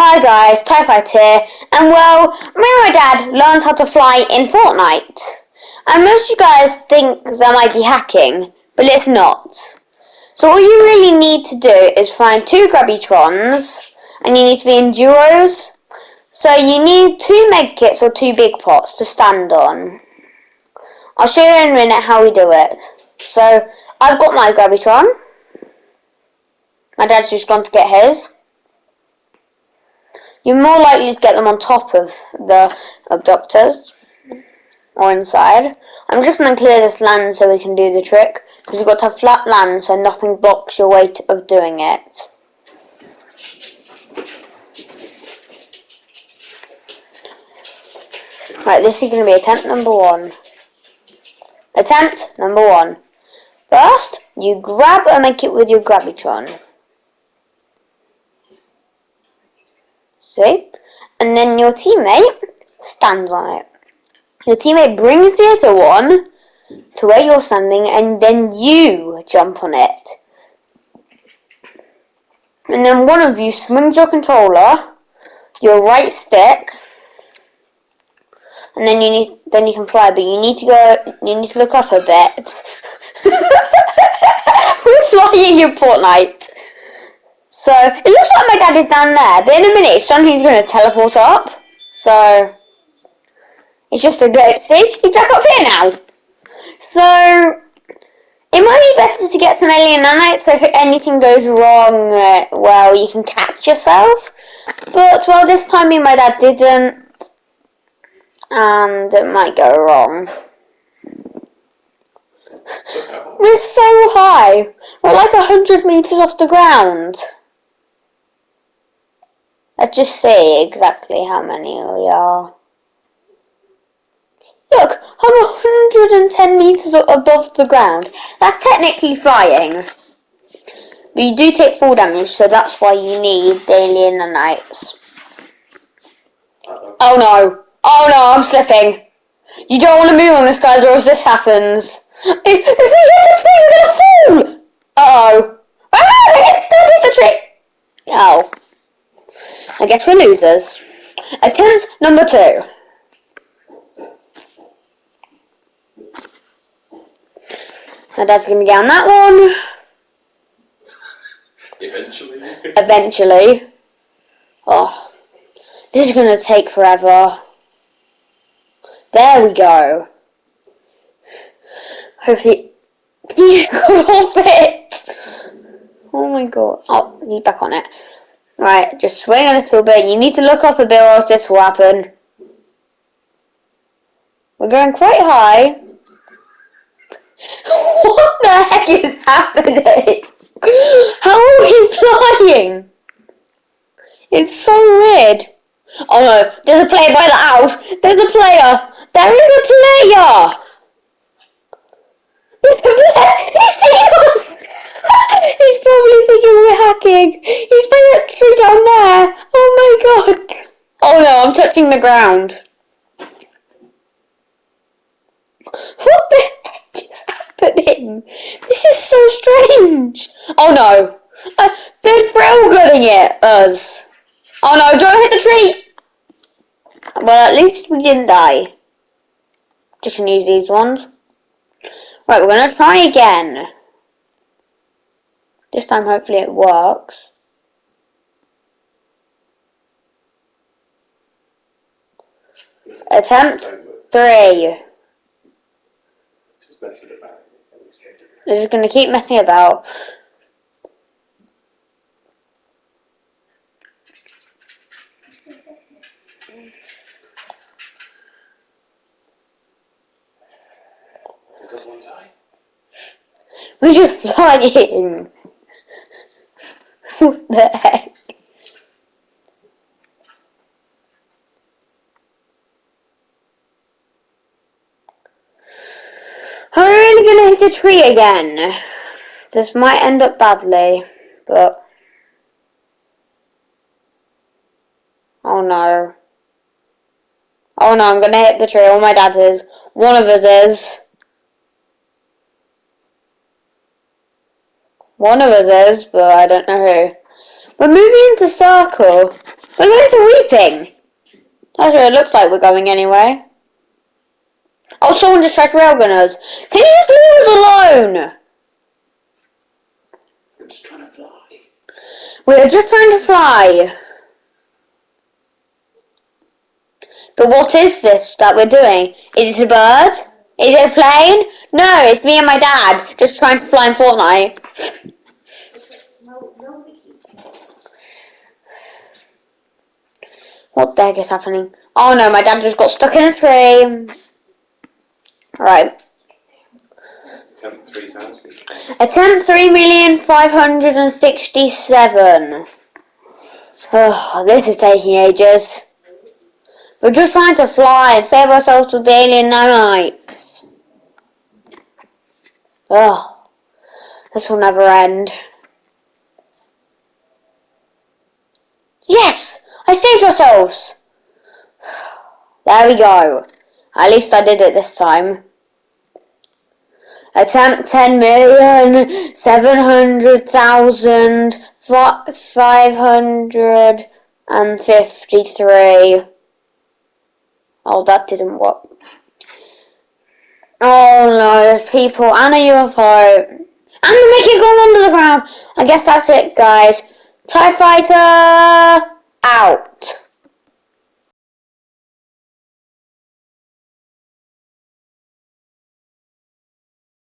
Hi guys, TyFighter here, and well, my dad learned how to fly in Fortnite. And most of you guys think that might be hacking, but it's not. So all you really need to do is find two Grabitrons, and you need to be in duos. So you need two med kits or two big pots to stand on. I'll show you in a minute how we do it. So I've got my Grabitron. My dad's just gone to get his. You're more likely to get them on top of the abductors or inside. I'm just going to clear this land so we can do the trick because you've got to have flat land so nothing blocks your way of doing it. Right, this is going to be attempt number one. Attempt number one. First, you grab and make it with your Grabitron. See? And then your teammate stands on it. Your teammate brings the other one to where you're standing and then you jump on it. And then one of you swings your controller, your right stick, and then you need then you can fly, but you need to go you need to look up a bit. We're flying in Fortnite. So it looks like my dad is down there, but in a minute something's gonna teleport up. So it's just a go. See, he's back up here now. So it might be better to get some alien nanites, so if anything goes wrong, uh, well, you can catch yourself. But well, this time me and my dad didn't and it might go wrong. We're so high. We're like a hundred meters off the ground. Let's just say exactly how many we are. Look, I'm 110 meters above the ground. That's technically flying. But you do take fall damage, so that's why you need the alien nanites. Oh no. Oh no, I'm slipping. You don't want to move on this, guys, or if this happens. If, we hit the tree, we're gonna fall! Uh-oh. Ah, I hit the tree! Oh. I guess we're losers. Attempt number two. My dad's gonna get on that one. Eventually. Eventually. Oh. This is gonna take forever. There we go. Hopefully, he got off it. Oh my god. Oh, he's back on it. Right, just swing a little bit. You need to look up a bit or else this will happen. We're going quite high. What the heck is happening? How are we flying? It's so weird. Oh no, there's a player by the house. There's a player. There is a player! There's a player! He's seen us! He's probably thinking we're hacking. He's probably actually down there. Oh my god. Oh no, I'm touching the ground. What the heck is happening? This is so strange. Oh no. Uh, they're railgunning it, us. Oh no, don't hit the tree. Well, at least we didn't die. Just gonna use these ones. Right, we're gonna try again. This time hopefully it works. Attempt three. Just messing about. They're just gonna keep messing about. It's a good one, Ty. We're just flying. What the heck? Really gonna hit a tree again? This might end up badly, but. Oh no. Oh no, I'm gonna hit the tree. All my dad is. One of us is. One of us is, but I don't know who. We're moving into circle. We're going to Weeping. That's what it looks like we're going anyway. Oh, someone just tried to railgun us. Can you just leave us alone? I'm just trying to fly. We're just trying to fly. But what is this that we're doing? Is it a bird? Is it a plane? No, it's me and my dad just trying to fly in Fortnite. No, no, Vicky. What the heck is happening? Oh no, my dad just got stuck in a tree. Right. Attempt three thousand. Attempt 3,567. Oh, this is taking ages. We're just trying to fly and save ourselves with the alien nanites. Oh, this will never end. Yes! I saved ourselves! There we go. At least I did it this time. Attempt ten million seven hundred thousand five hundred and fifty-three. Oh, that didn't work. Oh no, there's people and a UFO. And they're making it go under the ground. I guess that's it, guys. TyFighter out.